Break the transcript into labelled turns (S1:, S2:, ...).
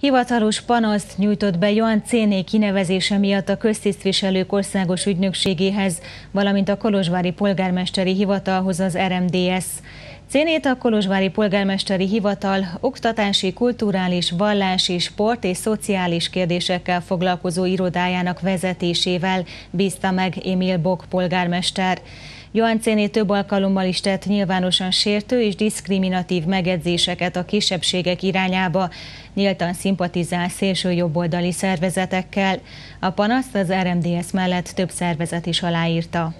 S1: Hivatalos panaszt nyújtott be Joan Céné kinevezése miatt a köztisztviselők országos ügynökségéhez, valamint a Kolozsvári polgármesteri hivatalhoz az RMDS. Cénét a Kolozsvári polgármesteri hivatal oktatási, kulturális, vallási, sport és szociális kérdésekkel foglalkozó irodájának vezetésével bízta meg Emil Bok polgármester. Johan Céné több alkalommal is tett nyilvánosan sértő és diszkriminatív megedzéseket a kisebbségek irányába, nyíltan szimpatizál szélső jobboldali szervezetekkel. A panaszt az RMDS mellett több szervezet is aláírta.